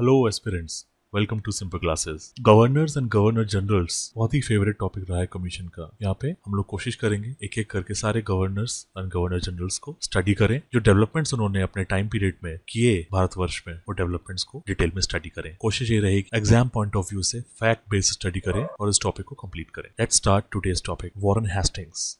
Hello aspirants welcome to simple classes governors and governor generals बहुत ही favourite topic रहा है कमीशन का। यहाँ पे हम लोग कोशिश करेंगे एक एक करके सारे गवर्नर्स एंड गवर्नर जनरल्स को स्टडी करें, जो डेवलपमेंट्स उन्होंने अपने टाइम पीरियड में किए भारतवर्ष में, वो डेवलपमेंट्स को डिटेल में स्टडी करें। कोशिश ये रहेगी एग्ज़ाम पॉइंट ऑफ़ व्यू से फैक्ट बेस्ड स्टडी करें और इस टॉपिक को कंप्लीट करें। Let start today's topic Warren Hastings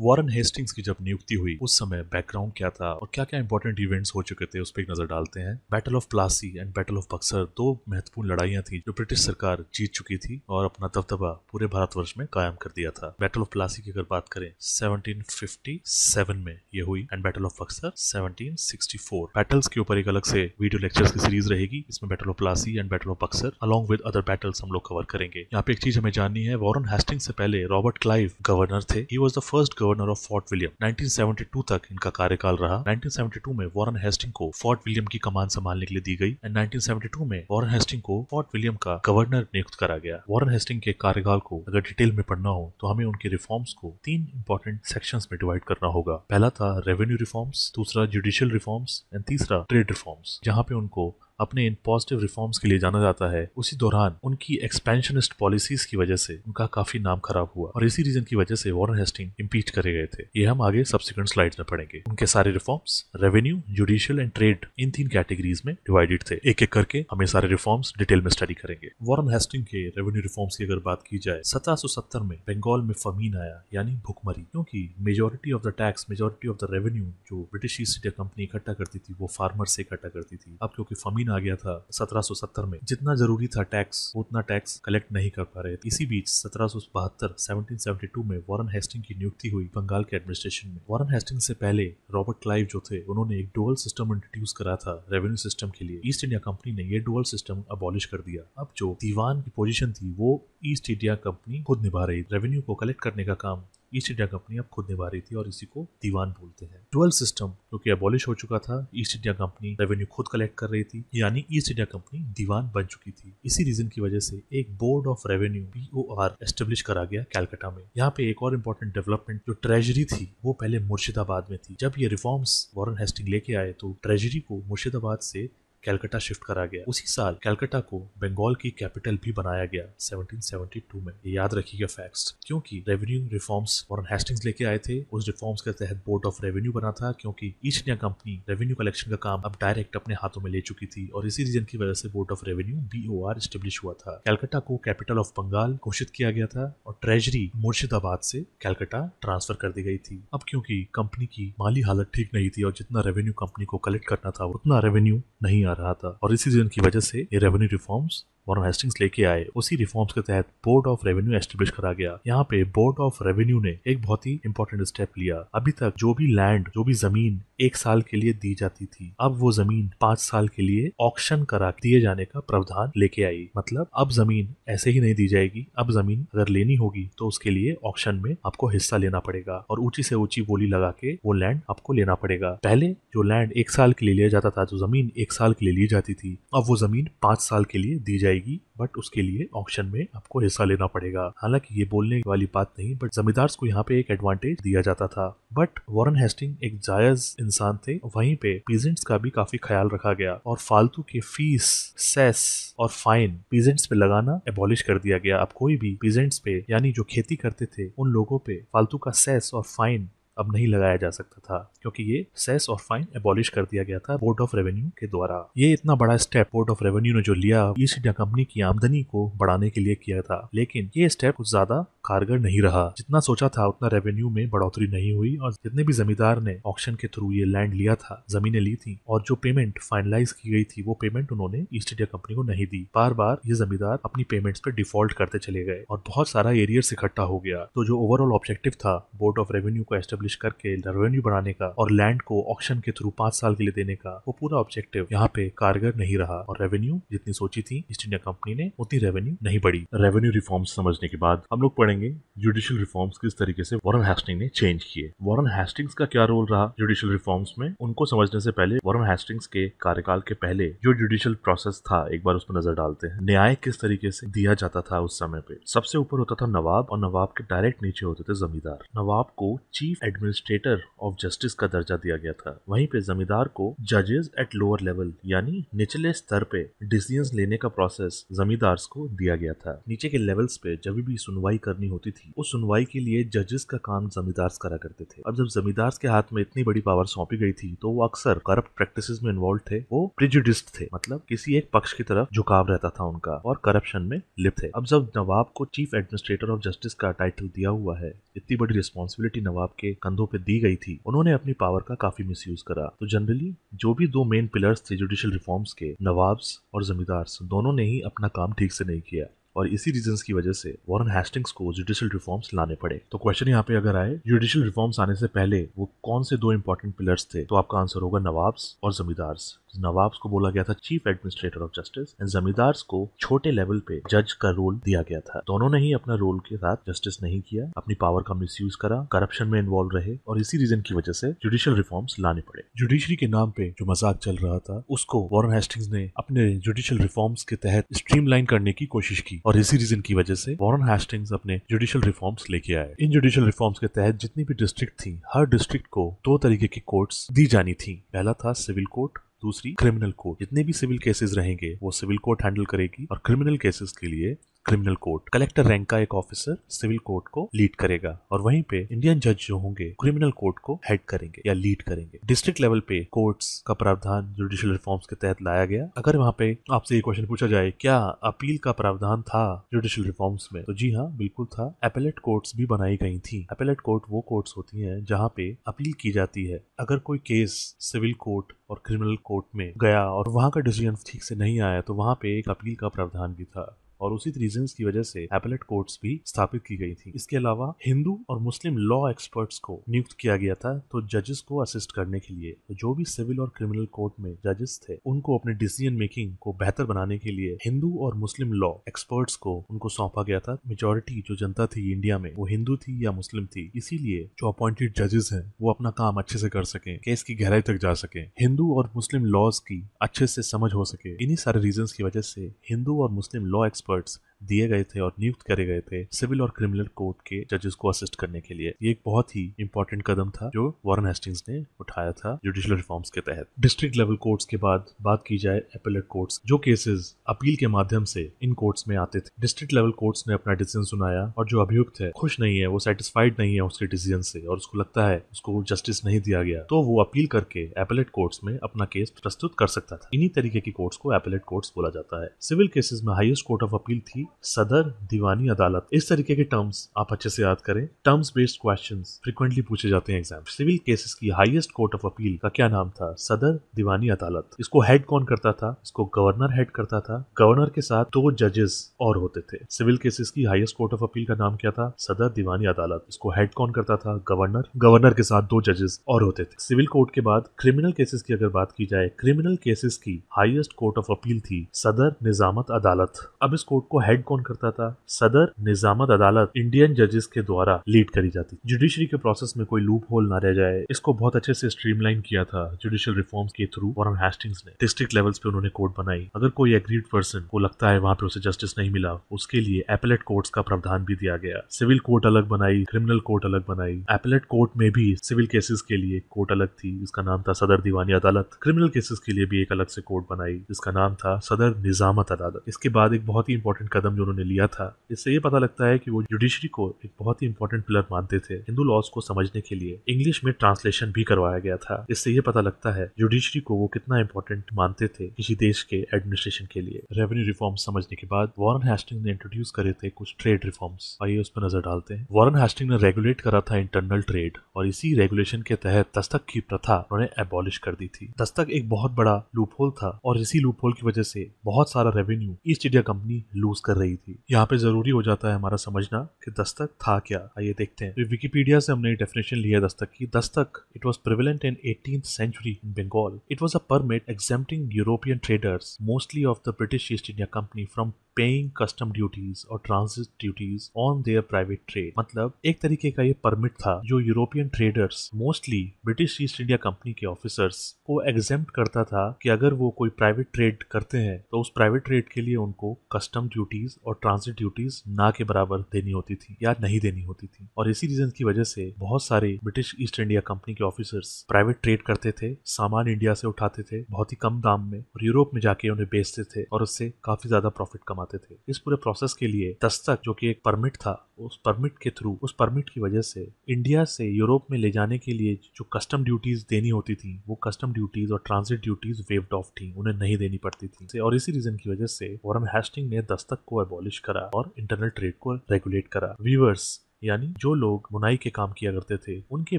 Warren Hastings की जब नियुक्ति हुई, उस समय बैकग्राउंड क्या था और क्या क्या इंपॉर्टेंट इवेंट्स हो चुके थे, उस पर एक नज़र डालते हैं। Battle of Plassey and battle of Buxar दो महत्वपूर्ण लड़ाइयाँ थी जो ब्रिटिश सरकार जीत चुकी थी और अपना दबदबा पूरे भारतवर्ष में कायम कर दिया था। बैटल ऑफ़ प्लासी की अगर बात करें 1757 में ये हुई and battle of Buxar 1764 battles के ऊपर एक अलग से वीडियो लेक्चर्स की सीरीज़ रहेगी, इसमें battle of Plassey and battle of Buxar along with other battles हम लोग कवर करेंगे। यहाँ पे एक चीज़ हमें जाननी है वॉरन हेस्टिंग से पहले रॉबर्ट क्लाइव गवर्नर थे। He was the first governor of Fort William. 1972 तक इनका कार्यकाल रहा। 1972 में वॉरन हेस्टिंग को फोर्ट विलियम की कमान संभालने के लिए दी गई एंड 1972 में वॉरन हेस्टिंग को फोर्ट विलियम का गवर्नर नियुक्त करा गया। वॉरन हेस्टिंग के कार्यकाल को अगर डिटेल में पढ़ना हो तो हमें उनके रिफॉर्म्स को तीन इंपॉर्टेंट सेक्शंस में डिवाइड करना होगा। पहला था रेवेन्यू रिफॉर्म्स दूसरा जुडिशियल रिफॉर्म्स एंड तीसरा ट्रेड रिफॉर्म्स जहाँ पे उनको अपने इन पॉजिटिव रिफॉर्म्स के लिए जाना जाता है। उसी दौरान उनकी एक्सपेंशनिस्ट पॉलिसीज़ की वजह से उनका काफ़ी नाम खराब हुआ और इसी रीजन की वजह से वॉरन हेस्टिंग इम्पीच करे गए थे। ये हम आगे सब्सिक्वेंट स्लाइड्स में पढ़ेंगे। उनके सारे reforms revenue judicial and trade इन तीन कैटेगरीज में डिवाइडेड थे। एक एक करके हमें सारे रिफॉर्म्स डिटेल में स्टडी करेंगे। वॉरन हेस्टिंग के रेवेन्यू रिफॉर्म्स की अगर बात की जाए, सत्रह सौ सत्तर में बंगाल में फमीन आया, यानी भुखमरी, क्योंकि majority of the tax majority of the revenue जो ब्रिटिश ईस्ट इंडिया कंपनी इकट्ठा करती थी, वो फार्मर से इकट्ठा करती थी। अब क्योंकि फमीन आ गया था 1770 में। जितना ज़रूरी था टैक्स उतना टैक्स कलेक्ट नहीं कर पा रहे थे। इसी बीच सत्रह सौ में वॉरन हेस्टिंग की नियुक्ति हुई बंगाल के एडमिनिस्ट्रेशन में। वॉरन हेस्टिंग से पहले रॉबर्ट क्लाइव जो थे, उन्होंने एक डुअल सिस्टम इंट्रोड्यूस करा था रेवेन्यू सिस्टम के लिए। ईस्ट इंडिया कंपनी ने ये डुअल सिस्टम अबॉलिश कर दिया। अब जो दीवान की पोजीशन थी, वो ईस्ट इंडिया कंपनी खुद निभा रही। रेवेन्यू को कलेक्ट करने का काम ईस्ट इंडिया कंपनी अब खुद निभा रही थी और इसी को दीवान बोलते हैं। डुअल सिस्टम जो क्योंकि अबॉलिश हो चुका था ईस्ट इंडिया कंपनी रेवेन्यू खुद कलेक्ट कर रही थी, यानी ईस्ट इंडिया कंपनी दीवान बन चुकी थी। इसी रीजन की वजह से एक board of revenue B O R establish करा गया कैलकाटा में। यहाँ पे एक और इम्पोर्टेंट डेवलपमेंट जो ट्रेजरी थी, वो पहले मुर्शिदाबाद में थी। जब ये रिफॉर्म्स वॉरन हेस्टिंग लेके आए तो ट्रेजरी को मुर्शिदाबाद से कैलकाटा शिफ्ट करा गया। उसी साल कैलकाटा को बंगाल की कैपिटल भी बनाया गया 1772 में। ये याद रखिएगा फैक्ट्स क्योंकि रेवेन्यू रिफॉर्म्स वॉरन हेस्टिंग्स लेके आए थे। उस रिफॉर्म्स के तहत बोर्ड ऑफ़ रेवेन्यू बना था, क्योंकि East India company revenue collection का काम अब डायरेक्ट अपने हाथों में ले चुकी थी और इसी रीजन की वजह से board of revenue B O R establish हुआ था। कैलकाटा को कैपिटल ऑफ़ बंगाल घोषित किया गया था और ट्रेजरी मुर्शिदाबाद से कैलकाटा ट्रांसफ़र कर दी गई थी। अब क्योंकि कंपनी की माली हालत ठीक नहीं थी और जितना रेवेन्यू कंपनी को कलेक्ट करना था, उतना रेवेन्यू नहीं आ रहा था और इसी रीजन की वजह से ये रेवेन्यू रिफॉर्म्स वॉरन हेस्टिंग्स लेके आए, उसी रिफॉर्म्स के तहत बोर्ड ऑफ़ रेवेन्यू एस्टेब्लिश करा गया। यहाँ पे बोर्ड ऑफ़ रेवेन्यू ने एक बहुत ही इंपॉर्टेंट स्टेप लिया। अभी तक जो भी लैंड जो भी ज़मीन एक साल के लिए दी जाती थी, अब वो ज़मीन पाँच साल के लिए ऑक्शन करा, दिए जाने का प्रावधान लेके आई। मतलब अब ज़मीन ऐसे ही नहीं दी जाएगी। अब ज़मीन अगर लेनी होगी तो उसके लिए ऑक्शन में आपको हिस्सा लेना पड़ेगा और ऊँची से ऊँची बोली लगा के वो लैंड आपको लेना पड़ेगा। पहले जो लैंड एक साल के लिए लिया जाता था, जो ज़मीन एक साल के लिए ली जाती थी, अब वो ज़मीन पाँच साल के लिए दी जाएगी। बट उसके लिए ऑप्शन में आपको हिस्सा लेना पड़ेगा। हालाँकि ये बोलने वाली बात नहीं बट जमींदार को यहाँ पे एक एडवांटेज दिया जाता था। बट वॉरन हेस्टिंग एक जायज़ इंसान थे, वहीं पे पीजेंट्स का भी काफ़ी ख्याल रखा गया और फालतू के फ़ीस सेस और फाइन पीजेंट्स पे लगाना एबॉलिश कर दिया गया। अब कोई भी पीजेंट्स पे, यानी जो खेती करते थे, उन लोगों पे फालतू का सेस और फाइन अब नहीं लगाया जा सकता था, क्योंकि ये सेस और फाइन एबॉलिश कर दिया गया था बोर्ड ऑफ़ रेवेन्यू के द्वारा। ये इतना बड़ा स्टेप बोर्ड ऑफ़ रेवेन्यू ने जो लिया ईस्ट इंडिया कंपनी की आमदनी को बढ़ाने के लिए किया था, लेकिन ये स्टेप कुछ ज़्यादा कारगर नहीं रहा। जितना सोचा था, उतना रेवेन्यू में बढ़ोतरी नहीं हुई और जितने भी जमींदार ने ऑप्शन के थ्रू ये लैंड लिया था, जमीनें ली थी और जो पेमेंट फाइनलाइज की गई थी, वो पेमेंट उन्होंने ईस्ट इंडिया कंपनी को नहीं दी। बार बार ये जमींदार अपनी पेमेंट्स पे डिफ़ॉल्ट करते चले गए और बहुत सारा एरियर्स इकट्ठा हो गया। तो जो ओवरऑल ऑब्जेक्टिव था बोर्ड ऑफ़ रेवेन्यू को एस्टेब्लिश करके रेवेन्यू बढ़ाने का और लैंड को ऑप्शन के थ्रू पाँच साल के लिए देने का वो पूरा ऑब्जेक्टिव यहाँ पे कारगर नहीं रहा। और रेवेन्यू जितनी सोची थी ईस्ट इंडिया कंपनी ने, उतनी रेवेन्यू नहीं बढ़ी। रेवेन्यू रिफॉर्म्स समझने के बाद हम लोग पढ़ेंगे जुडिशियल रिफॉर्म्स किस तरीके से वॉरन हेस्टिंग ने चेंज किए। वॉरन हेस्टिंग्स का क्या रोल रहा जुडिशियल रिफॉर्म्स में? उनको समझने से पहले वॉरन हेस्टिंग्स के कार्यकाल के पहले जो जुडिशियल प्रोसेस था, एक बार उस पर नज़र डालते हैं। न्याय किस तरीके से दिया जाता था उस समय पे? सबसे ऊपर होता था नवाब और नवाब के डायरेक्ट नीचे होते थे जमींदार। नवाब को चीफ एडमिनिस्ट्रेटर ऑफ़ जस्टिस का दर्जा दिया गया था। वहीं पे जमींदार को जजेस एट लोअर लेवल यानी निचले स्तर पे डिसीज़न लेने का प्रोसेस जमींदार को दिया गया था। नीचे के लेवल्स पे जब भी सुनवाई करनी होती थी, उस सुनवाई के लिए जजेस का काम जमींदार करा करते थे। अब जब जमींदार के हाथ में इतनी बड़ी पावर सौंपी गई थी तो वो अक्सर करप्ट प्रैक्टिस में इन्वॉल्व थे। वो प्रिजुडिस्ट थे मतलब किसी एक पक्ष की तरफ़ झुकाव रहता था उनका और करप्शन में लिप्त थे। अब जब नवाब को चीफ एडमिनिस्ट्रेटर ऑफ़ जस्टिस का टाइटल दिया हुआ है, इतनी बड़ी रिस्पॉन्सिबिलिटी नवाब के कंधों पे दी गई थी, उन्होंने अपनी पावर का काफ़ी मिस करा। तो जनरली जो भी दो मेन पिलर्स थे जुडिशियल रिफॉर्म्स के, नवाब्स और जमींदार्स, दोनों ने ही अपना काम ठीक से नहीं किया। और इसी रीजन की वजह से वॉरन हेस्टिंग्स को जुडिशियल रिफॉर्म्स लाने पड़े। तो क्वेश्चन यहाँ पे अगर आए जुडिशियल रिफॉर्म्स आने से पहले वो कौन से दो इंपॉर्टेंट पिलर्स थे? तो आपका आंसर होगा नवाब्स और जमींदार नवाब्स को बोला गया था chief administrator of justice and zamindars को छोटे लेवल पे जज का रोल दिया गया था। दोनों ने ही अपना रोल के साथ जस्टिस नहीं किया, अपनी पावर का मिस करा करप्शन में इन्वॉल्व रहे और इसी रीजन की वजह से जुडिशियल रिफॉर्म्स लाने पड़े। जुडिशरी के नाम पे जो मज़ाक चल रहा था, उसको वॉरन हेस्टिंग्स ने अपने जुडिशियल रिफॉर्म्स के तहत स्ट्रीमलाइन करने की कोशिश की। और इसी रीजन की वजह से वॉरन हेस्टिंग्स अपने जुडिशियल रिफॉर्म्स लेके आए। इन जुडिशियल रिफॉर्म्स के तहत जितनी भी डिस्ट्रिक्ट थी, हर डिस्ट्रिक्ट को दो तरीके की कोर्ट्स दी जानी थी। पहला था सिविल कोर्ट दूसरी क्रिमिनल कोर्ट जितने भी सिविल केसेस रहेंगे, वो सिविल कोर्ट हैंडल करेगी और क्रिमिनल केसेस के लिए क्रिमिनल कोर्ट कलेक्टर रैंक का एक ऑफिसर सिविल कोर्ट को लीड करेगा और वहीं पे इंडियन जज जो होंगे क्रिमिनल कोर्ट को हेड करेंगे या लीड करेंगे। डिस्ट्रिक्ट लेवल पे कोर्ट्स का प्रावधान जुडिशियल रिफॉर्म्स के तहत लाया गया। अगर वहाँ पे आपसे ये क्वेश्चन पूछा जाए, क्या अपील का प्रावधान था जुडिशियल रिफॉर्म्स में? तो जी हाँ बिल्कुल था। एपेलेट कोर्ट्स भी बनाई गई थी। अपेलेट कोर्ट वो कोर्ट्स होती हैं जहाँ पे अपील की जाती है। अगर कोई केस सिविल कोर्ट और क्रिमिनल कोर्ट में गया और वहाँ का डिसीज़न ठीक से नहीं आया तो वहाँ पे एक अपील का प्रावधान भी था। और उसी रीजन की वजह से एपलेट कोर्ट्स भी स्थापित की गई थी। इसके अलावा हिंदू और मुस्लिम लॉ एक्सपर्ट्स को नियुक्त किया गया था तो जजेस को असिस्ट करने के लिए जो भी सिविल और क्रिमिनल कोर्ट में जजेस थे, उनको अपने डिसीज़न मेकिंग को बेहतर बनाने के लिए हिंदू और मुस्लिम लॉ एक्सपर्ट्स को उनको सौंपा गया था। मेजोरिटी जो जनता थी इंडिया में, वो हिंदू थी या मुस्लिम थी, इसीलिए जो अपॉइंटेड जजेस हैं, वो अपना काम अच्छे से कर सके केस की गहराई तक जा सके। हिंदू और मुस्लिम लॉज की अच्छे से समझ हो सके। इन्हीं सारे रीजन की वजह से हिंदू और मुस्लिम लॉ एक्सपर्ट्स दिए गए थे और नियुक्त करे गए थे सिविल और क्रिमिनल कोर्ट के जजेस को असिस्ट करने के लिए। ये एक बहुत ही इंपॉर्टेंट कदम था जो वॉरन हेस्टिंग्स ने उठाया था जुडिशियल रिफॉर्म्स के तहत। डिस्ट्रिक्ट लेवल कोर्ट्स के बाद बात की जाए एपेलेट कोर्ट्स जो केसेस अपील के माध्यम से इन कोर्ट्स में आते थे। डिस्ट्रिक्ट लेवल कोर्ट्स ने अपना डिसीज़न सुनाया और जो अभियुक्त है, खुश नहीं है, वो सेटिस्फाइड नहीं है उसके डिसीज़न से और उसको लगता है उसको जस्टिस नहीं दिया गया तो वो अपील करके एपेलेट कोर्ट्स में अपना केस प्रस्तुत कर सकता था। इन्हीं तरीके की कोर्ट्स को एपेलेट कोर्ट्स बोला जाता है। सिविल केसेस में हाईएस्ट कोर्ट ऑफ़ अपील थी सदर, दीवानी अदालत। इस तरीके के टर्म्स आप अच्छे से याद करें। टर्म्स बेस्ड क्वेश्चन फ्रिक्वेंटली पूछे जाते हैं एग्ज़ाम सिविल केसेस की हाईएस्ट कोर्ट ऑफ़ अपील का क्या नाम था? सदर, दीवानी अदालत। इसको हेड कौन करता था? इसको गवर्नर हेड करता था। गवर्नर के साथ दो जजेस और होते थे। सिविल केसेस की हाईएस्ट कोर्ट ऑफ़ अपील का नाम क्या था? सदर, दीवानी अदालत। इसको हेड कौन करता था? गवर्नर गवर्नर के साथ दो जजेस और होते थे। सिविल कोर्ट के बाद क्रिमिनल केसेस की अगर बात की जाए क्रिमिनल केसेस की हाईएस्ट कोर्ट ऑफ़ अपील थी सदर, निजामत अदालत। अब इस कोर्ट को हेड कौन करता था? सदर, निजामत अदालत, इंडियन जजेस के द्वारा लीड करी जाती जुडिशरी के प्रोसेस में कोई लूप होल ना रह जाए, इसको बहुत अच्छे से स्ट्रीमलाइन किया था जुडिशियल रिफॉर्म्स के थ्रू वॉरन हेस्टिंग्स ने। डिस्ट्रिक्ट लेवल्स पे उन्होंने कोर्ट बनाई। अगर कोई एग्रीड पर्सन को लगता है वहाँ पे उसे जस्टिस नहीं मिला, उसके लिए एपलेट कोर्ट्स का प्रावधान भी दिया गया। सिविल कोर्ट अलग बनाई क्रिमिनल कोर्ट अलग बनाई। एपलेट कोर्ट में भी सिविल केसेस के लिए कोर्ट अलग थी, जिसका नाम था सदर दीवानी अदालत। क्रिमिनल केसेस के लिए भी एक अलग से कोर्ट बनाई, जिसका नाम था सदर निजामत अदालत। इसके बाद एक बहुत ही इंपॉर्टेंट कदम जो उन्होंने लिया था, इससे ये पता लगता है कि वो जुडिशरी को एक बहुत ही इंपॉर्टेंट पिलर मानते थे हिंदू लॉज को समझने के लिए। इंग्लिश में ट्रांसलेशन भी करवाया गया था। इससे ये पता लगता है जुडिशरी को वो कितना इंपॉर्टेंट मानते थे किसी देश के एडमिनिस्ट्रेशन के लिए। रेवेन्यू रिफॉर्म समझने के बाद वॉरन हेस्टिंग ने इंट्रोड्यूस करे थे कुछ ट्रेड रिफॉर्म्स आइए उस पर नज़र डालते हैं। वॉरन हेस्टिंग ने रेगुलेट करा था इंटरनल ट्रेड और इसी रेगुलेशन के तहत दस्तक की प्रथा उन्होंने एबॉलिश कर दी थी। दस्तक एक बहुत बड़ा लूपहोल था और इसी लूपहोल की वजह से बहुत सारा revenue East India company lose कर रही थी। यहाँ पे ज़रूरी हो जाता है हमारा समझना कि दस्तक था क्या। आइए देखते हैं। तो विकीपीडिया से हमने डेफिनेशन लिया दस्तक की। Dastak it was prevalent in eighteen century in Bengal it was a permit exempting European traders mostly of the British East India company from paying custom duties और transit duties on their private trade मतलब एक तरीके का ये permit था जो European traders mostly British East India company के officers को एग्ज़ाम करता था कि अगर वो कोई प्राइवेट ट्रेड करते हैं तो उस प्राइवेट ट्रेड के लिए उनको कस्टम ड्यूटीज़ और ट्रांसिट ड्यूटीज़ ना के बराबर देनी होती थी या नहीं देनी होती थी। और इसी रीजन की वजह से बहुत सारे ब्रिटिश ईस्ट इंडिया कंपनी के ऑफिसर्स प्राइवेट ट्रेड करते थे, सामान इंडिया से उठाते थे बहुत ही कम दाम में और यूरोप में जाके उन्हें बेचते थे और उससे काफ़ी ज़्यादा प्रॉफिट कमाते थे। इस पूरे प्रोसेस के लिए दस्तक, जो कि एक परमिट था, उस परमिट के थ्रू उस परमिट की वजह से इंडिया से यूरोप में ले जाने के लिए जो कस्टम ड्यूटीज़ देनी होती थी, वो कस्टम ड्यूटीज़ और ट्रांसिट ड्यूटीज़ वेव्ड ऑफ़ थी, उन्हें नहीं देनी पड़ती थी। और इसी रीजन की वजह से वॉरम हैस्टिंग ने दस्तक को एबॉलिश करा और इंटरनल ट्रेड को रेगुलेट करा। व्यूअर्स यानी जो लोग बुनाई के काम किया करते थे, उनके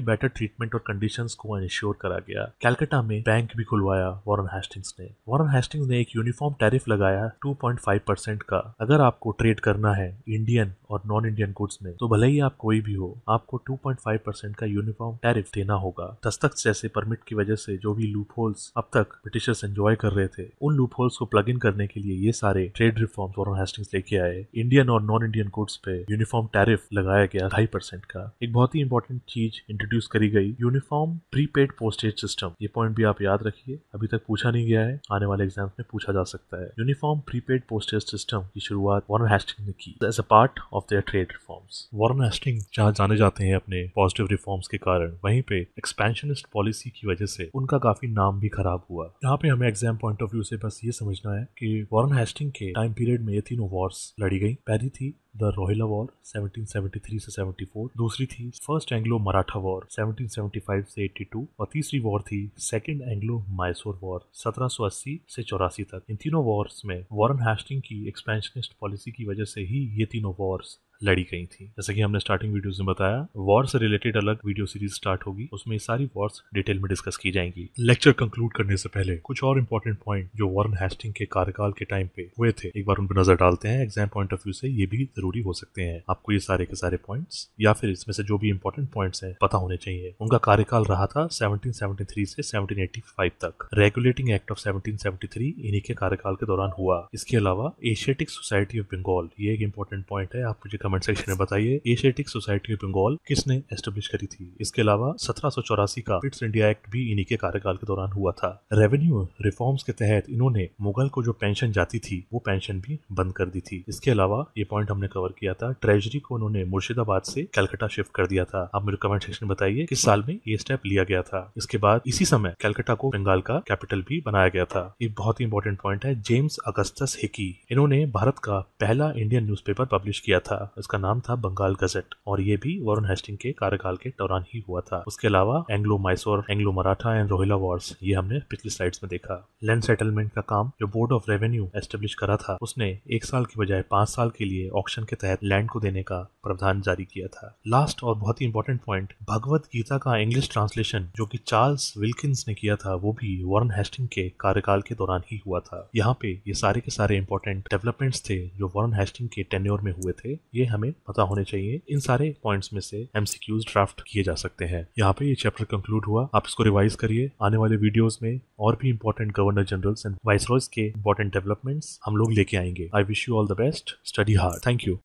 बेटर ट्रीटमेंट और कंडीशन को इंश्योर करा गया। कैलकाटा में बैंक भी खुलवाया वॉरन हेस्टिंग्स ने। वॉरन हेस्टिंग्स ने एक यूनिफॉर्म टैरिफ लगाया 2.5 परसेंट का। अगर आपको ट्रेड करना है इंडियन और नॉन इंडियन गुड्स में तो भले ही आप कोई भी हो, आपको 2.5 परसेंट का यूनिफॉर्म टैरिफ देना होगा। दस्तक जैसे परमिट की वजह से जो भी लूप होल्स अब तक ब्रिटिशर्स एंजॉय कर रहे थे, उन लूप होल्स को प्लग इन करने के लिए ये सारे ट्रेड रिफॉर्म वॉरन हेस्टिंग्स लेके आए। इंडियन और नॉन इंडियन गुड्स पे यूनिफॉर्म टैरिफ लगाया गया ढाई परसेंट का। एक बहुत ही इंपॉर्टेंट चीज़ इंट्रोड्यूस करी गई यूनिफॉर्म प्रीपेड पोस्टेज सिस्टम ये पॉइंट भी आप याद रखिए, अभी तक पूछा नहीं गया है, आने वाले एग्ज़ाम में पूछा जा सकता है। यूनिफॉर्म प्रीपेड पोस्टेज सिस्टम की शुरुआत वॉरन हेस्टिंग ने की। As a part of their trade reforms Warren Hasting जहाँ जाने जाते हैं अपने पॉजिटिव रिफॉर्म्स के कारण, वहीं पे एक्सपेंशनिस्ट पॉलिसी की वजह से उनका काफ़ी नाम भी खराब हुआ। यहाँ पे हमें एग्ज़ाम पॉइंट ऑफ़ व्यू से बस ये समझना है कि वॉरन हेस्टिंग के टाइम पीरियड में ये तीनों वॉर्स लड़ी गई। पहली थी द रोहिला वॉर 1773 से 74 दूसरी थी फ़र्स्ट एंग्लो मराठा वॉर 1775 से 82 और तीसरी वॉर थी सेकेंड एंग्लो माइसोर वॉर 1780 से चौरासी तक. इन तीनों वॉर्स में वॉरन हैस्टिंग की एक्सपेंशनिस्ट पॉलिसी की वजह से ही ये तीनों वॉर्स लड़ी गई थी। जैसे कि हमने स्टार्टिंग वीडियोस में बताया वॉर से रिलेटेड अलग वीडियो सीरीज़ स्टार्ट होगी, उसमें सारी वॉर्स डिटेल में डिस्कस की जाएँगी। लेक्चर कंक्लूड करने से पहले कुछ और इंपॉर्टेंट पॉइंट जो वॉरन हेस्टिंग के कार्यकाल के टाइम पे हुए थे, एक बार उन पर नज़र डालते हैं एग्ज़ाम पॉइंट ऑफ़ व्यू से ये भी ज़रूरी हो सकते हैं। आपको ये सारे के सारे पॉइंट्स या फिर इसमें से जो भी इंपॉर्टेंट पॉइंट्स हैं, पता होने चाहिए। उनका कार्यकाल रहा था 1773 से 1785 तक। रेगुलेटिंग एक्ट ऑफ़ 1773 इन्हीं के कार्यकाल के दौरान हुआ। इसके अलावा एशियाटिक सोसाइटी ऑफ़ बंगाल ये एक इंपॉर्टेंट पॉइंट है, आप मुझे कमेंट सेक्शन में बताइए एशियाटिक सोसाइटी ऑफ़ बंगाल किसने एस्टेब्लिश करी थी? इसके अलावा, सत्रह सौ चौरासी का पिट्स इंडिया एक्ट भी इन्हीं के कार्यकाल के दौरान हुआ था। रेवेन्यू रिफॉर्म्स के तहत इन्होंने मुगल को जो पेंशन जाती थी, वो पेंशन भी बंद कर दी थी। इसके अलावा, ये पॉइंट हमने कवर किया था ट्रेजरी को उन्होंने मुर्शिदाबाद से कलकत्ता शिफ्ट कर दिया था। आप मेरे कमेंट सेक्शन में बताइए, किस साल में ये स्टेप लिया गया था? इसके बाद, इसी समय कलकत्ता को बंगाल का कैपिटल भी बनाया गया था। एक बहुत ही इंपॉर्टेंट पॉइंट है जेम्स अगस्तस हिकी इन्होंने भारत का पहला इंडियन न्यूज़पेपर पब्लिश किया था। इसका नाम था बंगाल गजेट, और ये भी वॉरन हेस्टिंग के कार्यकाल के दौरान ही हुआ था। उसके अलावा Anglo Mysore Anglo Maratha and Rohilla wars, ये हमने पिछली स्लाइड्स में देखा। लैंड सेटलमेंट का काम जो बोर्ड ऑफ़ रेवेन्यू एस्टेब्लिश करा था, उसने एक साल की बजाय पाँच साल के लिए ऑप्शन के तहत लैंड को देने का प्रावधान जारी किया था। लास्ट और बहुत ही इंपॉर्टेंट पॉइंट भगवत गीता का इंग्लिश ट्रांसलेशन जो कि चार्ल्स विल्किंस ने किया था, वो भी वॉरन हेस्टिंग के कार्यकाल के दौरान ही हुआ था। यहाँ पे ये सारे के सारे इंपॉर्टेंट डेवलपमेंट्स थे जो वॉरन हेस्टिंग के टेन्योर में हुए थे। ये हमें पता होने चाहिए। इन सारे पॉइंट्स में से एमसीक्यूज ड्राफ्ट किए जा सकते हैं। यहाँ पे ये चैप्टर कंक्लूड हुआ। आप इसको रिवाइज करिए। आने वाले वीडियोस में और भी important governor general and vice के इंपॉर्टेंट डेवलपमेंट्स हम लोग लेके आएँगे। I wish you all the best study hard thank you